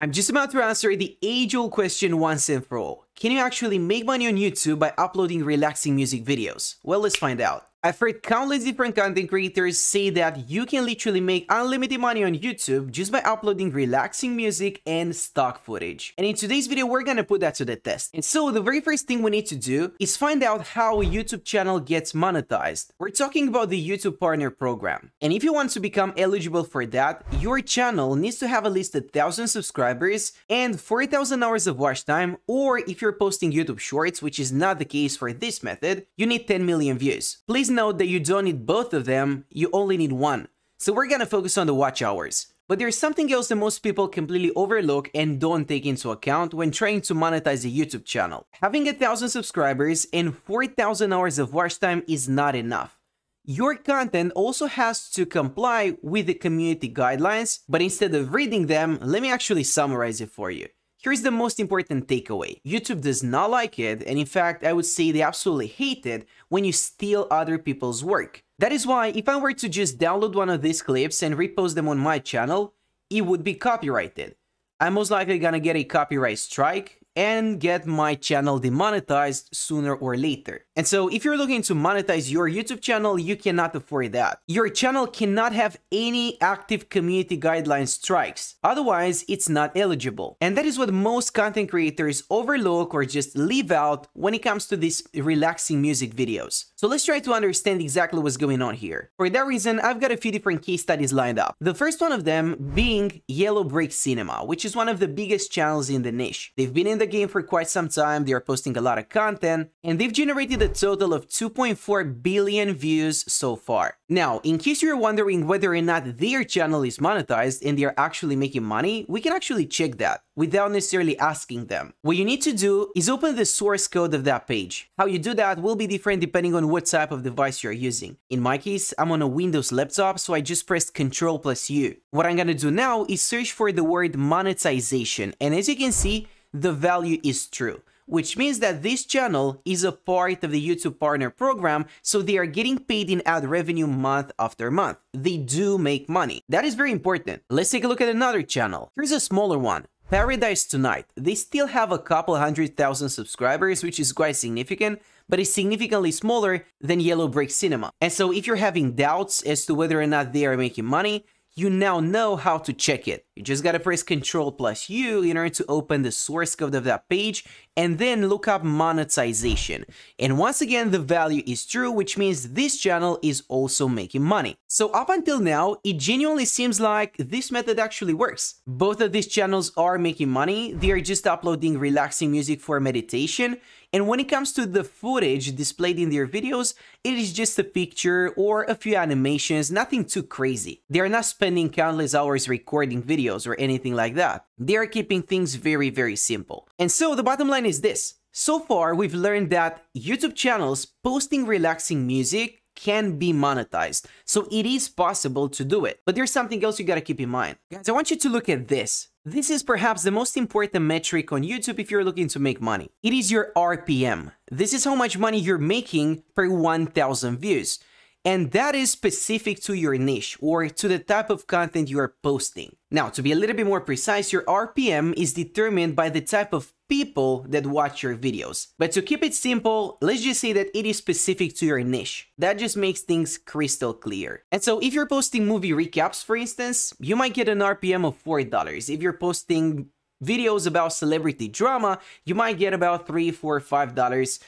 I'm just about to answer the age-old question once and for all. Can you actually make money on YouTube by uploading relaxing music videos? Well, let's find out. I've heard countless different content creators say that you can literally make unlimited money on YouTube just by uploading relaxing music and stock footage. And in today's video, we're gonna put that to the test. And so the very first thing we need to do is find out how a YouTube channel gets monetized. We're talking about the YouTube Partner Program. And if you want to become eligible for that, your channel needs to have at least a thousand subscribers and 4,000 hours of watch time, or if you're posting YouTube Shorts, which is not the case for this method, you need 10 million views. Please Please note that you don't need both of them, you only need one. So we're gonna focus on the watch hours. But there's something else that most people completely overlook and don't take into account when trying to monetize a YouTube channel. Having a thousand subscribers and 4,000 hours of watch time is not enough. Your content also has to comply with the community guidelines, but instead of reading them, let me actually summarize it for you. Here's the most important takeaway. YouTube does not like it, and in fact, I would say they absolutely hate it when you steal other people's work. That is why if I were to just download one of these clips and repost them on my channel, it would be copyrighted. I'm most likely gonna get a copyright strike, and get my channel demonetized sooner or later. And so if you're looking to monetize your YouTube channel, you cannot afford that. Your channel cannot have any active community guidelines strikes. Otherwise, it's not eligible. And that is what most content creators overlook or just leave out when it comes to these relaxing music videos. So let's try to understand exactly what's going on here. For that reason, I've got a few different case studies lined up. The first one of them being Yellow Brick Cinema, which is one of the biggest channels in the niche. They've been in the game for quite some time, they are posting a lot of content, and they've generated a total of 2.4 billion views so far. Now, in case you're wondering whether or not their channel is monetized and they're actually making money, we can actually check that without necessarily asking them. What you need to do is open the source code of that page. How you do that will be different depending on what type of device you're using. In my case, I'm on a Windows laptop, so I just pressed Ctrl plus U. What I'm gonna do now is search for the word monetization, and as you can see, the value is true which means that this channel is a part of the YouTube Partner Program, so they are getting paid in ad revenue month after month. They do make money. That is very important. Let's take a look at another channel. Here's a smaller one. Paradise Tonight. They still have a couple hundred thousand subscribers, which is quite significant, but is significantly smaller than Yellow Brick Cinema. And so if you're having doubts as to whether or not they are making money, you now know how to check it. You just gotta press Ctrl plus U in order to open the source code of that page and then look up monetization. And once again, the value is true, which means this channel is also making money. So up until now, it genuinely seems like this method actually works. Both of these channels are making money, they are just uploading relaxing music for meditation, and when it comes to the footage displayed in their videos, it is just a picture or a few animations, nothing too crazy. They are not spending countless hours recording videos or anything like that. They are keeping things very, very simple. And so the bottom line is this. So far, we've learned that YouTube channels posting relaxing music can be monetized. So it is possible to do it. But there's something else you gotta keep in mind. Guys, I want you to look at this. This is perhaps the most important metric on YouTube if you're looking to make money. It is your RPM. This is how much money you're making per 1000 views and that is specific to your niche or to the type of content you are posting. Now, to be a little bit more precise, your RPM is determined by the type of people that watch your videos. But to keep it simple, let's just say that it is specific to your niche. That just makes things crystal clear. And so if you're posting movie recaps, for instance, you might get an RPM of $4. If you're posting videos about celebrity drama, you might get about three, four, five dollars.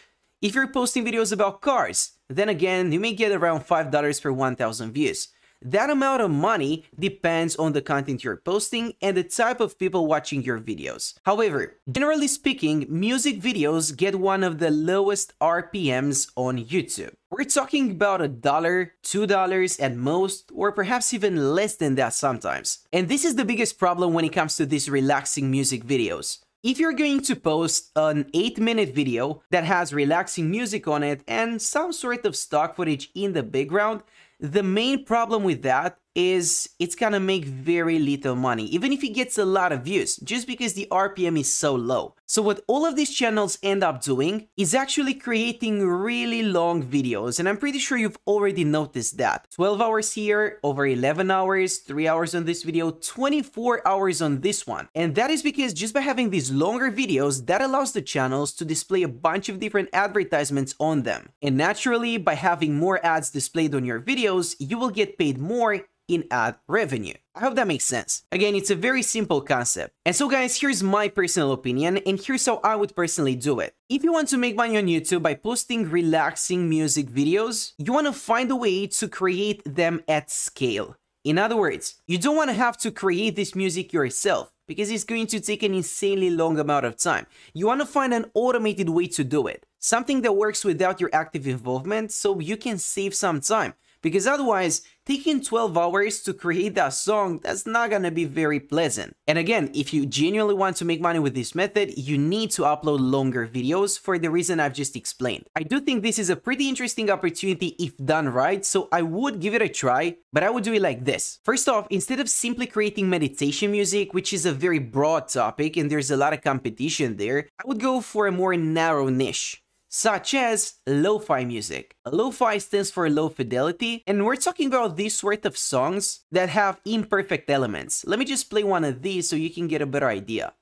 If you're posting videos about cars, then again, you may get around $5 per 1000 views. That amount of money depends on the content you're posting and the type of people watching your videos. However, generally speaking, music videos get one of the lowest RPMs on YouTube. We're talking about a dollar, two dollars at most, or perhaps even less than that sometimes. And this is the biggest problem when it comes to these relaxing music videos. If you're going to post an 8 minute video that has relaxing music on it and some sort of stock footage in the background, the main problem with that is it's gonna make very little money, even if it gets a lot of views, just because the RPM is so low. So what all of these channels end up doing is actually creating really long videos, and I'm pretty sure you've already noticed that. 12 hours here, over 11 hours, 3 hours on this video, 24 hours on this one. And that is because just by having these longer videos, that allows the channels to display a bunch of different advertisements on them. And naturally, by having more ads displayed on your videos, you will get paid more in ad revenue. I hope that makes sense. Again, it's a very simple concept. And so guys, here's my personal opinion and here's how I would personally do it. If you want to make money on YouTube by posting relaxing music videos, you want to find a way to create them at scale. In other words, you don't want to have to create this music yourself because it's going to take an insanely long amount of time. You want to find an automated way to do it. Something that works without your active involvement so you can save some time because otherwise, taking 12 hours to create that song, that's not gonna be very pleasant. And again, if you genuinely want to make money with this method, you need to upload longer videos for the reason I've just explained. I do think this is a pretty interesting opportunity if done right, so I would give it a try, but I would do it like this. First off, instead of simply creating meditation music, which is a very broad topic and there's a lot of competition there, I would go for a more narrow niche such as lo-fi music. Lo-fi stands for low fidelity, and we're talking about these sort of songs that have imperfect elements. Let me just play one of these so you can get a better idea.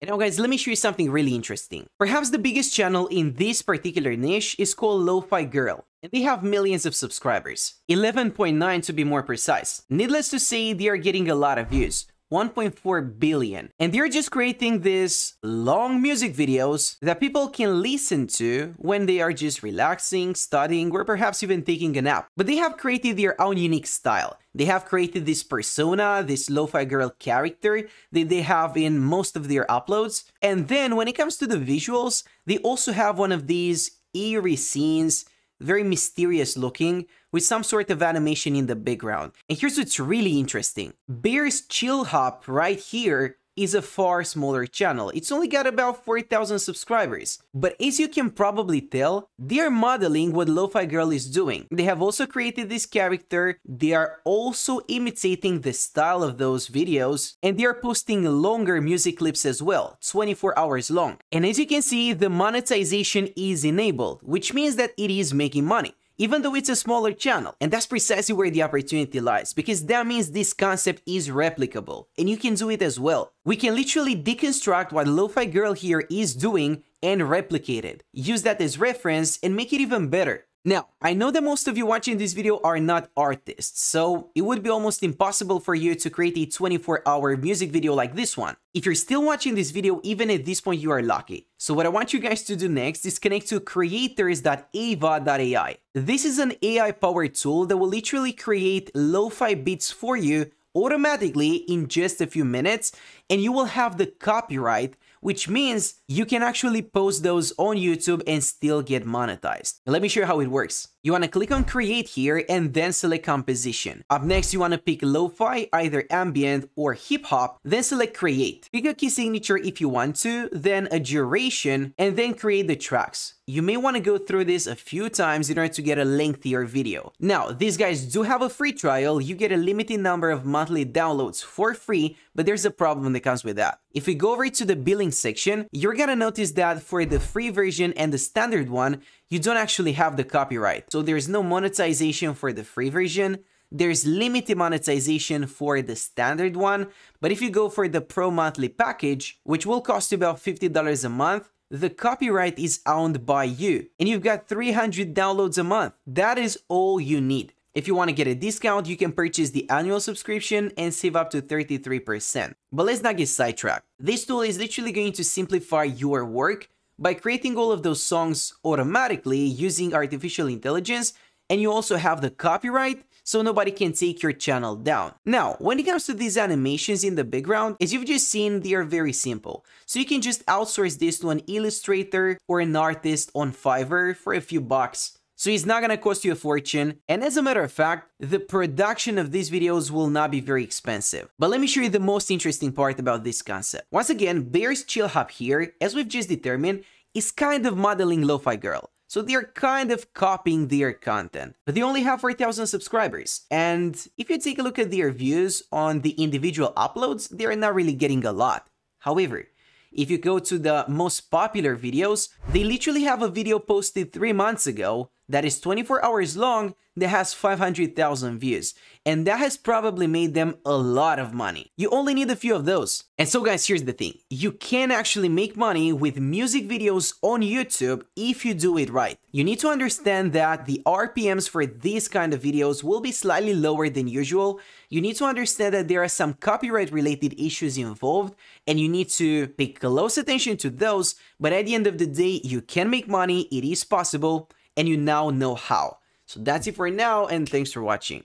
And now guys, let me show you something really interesting. Perhaps the biggest channel in this particular niche is called Lo-Fi Girl, and they have millions of subscribers. 11.9 to be more precise. Needless to say, they are getting a lot of views. 1.4 billion. And they're just creating these long music videos that people can listen to when they are just relaxing, studying, or perhaps even taking a nap. But they have created their own unique style. They have created this persona, this lo-fi girl character that they have in most of their uploads. And then when it comes to the visuals, they also have one of these eerie scenes very mysterious looking, with some sort of animation in the background. And here's what's really interesting. Bear's Chill Hop right here is a far smaller channel. It's only got about 4,000 subscribers. But as you can probably tell, they are modeling what Lo-Fi Girl is doing. They have also created this character, they are also imitating the style of those videos, and they are posting longer music clips as well, 24 hours long. And as you can see, the monetization is enabled, which means that it is making money even though it's a smaller channel. And that's precisely where the opportunity lies, because that means this concept is replicable, and you can do it as well. We can literally deconstruct what Lo-Fi Girl here is doing and replicate it. Use that as reference and make it even better. Now, I know that most of you watching this video are not artists, so it would be almost impossible for you to create a 24-hour music video like this one. If you're still watching this video, even at this point, you are lucky. So what I want you guys to do next is connect to creators.aiva.ai. This is an AI-powered tool that will literally create lo-fi beats for you automatically in just a few minutes, and you will have the copyright which means you can actually post those on YouTube and still get monetized. let me show you how it works. You want to click on create here and then select composition. Up next, you want to pick lo-fi, either ambient or hip hop, then select create. Pick a key signature if you want to, then a duration, and then create the tracks. You may want to go through this a few times in order to get a lengthier video. Now, these guys do have a free trial. You get a limited number of monthly downloads for free, but there's a problem that comes with that. If we go over to the billing section, you're gonna notice that for the free version and the standard one, you don't actually have the copyright. So there's no monetization for the free version. There's limited monetization for the standard one, but if you go for the pro monthly package, which will cost you about $50 a month, the copyright is owned by you and you've got 300 downloads a month. That is all you need. If you want to get a discount, you can purchase the annual subscription and save up to 33%. But let's not get sidetracked. This tool is literally going to simplify your work by creating all of those songs automatically using artificial intelligence, and you also have the copyright, so nobody can take your channel down. Now, when it comes to these animations in the background, as you've just seen, they are very simple. So you can just outsource this to an illustrator or an artist on Fiverr for a few bucks. So it's not gonna cost you a fortune, and as a matter of fact, the production of these videos will not be very expensive. But let me show you the most interesting part about this concept. Once again, Bear's Chill Hop here, as we've just determined, is kind of modeling Lo-Fi Girl. So they're kind of copying their content. But they only have 4,000 subscribers. And if you take a look at their views on the individual uploads, they're not really getting a lot. However, if you go to the most popular videos, they literally have a video posted 3 months ago that is 24 hours long that has 500,000 views. And that has probably made them a lot of money. You only need a few of those. And so guys, here's the thing. You can actually make money with music videos on YouTube if you do it right. You need to understand that the RPMs for these kind of videos will be slightly lower than usual. You need to understand that there are some copyright related issues involved and you need to pay close attention to those. But at the end of the day, you can make money. It is possible and you now know how. So that's it for now and thanks for watching.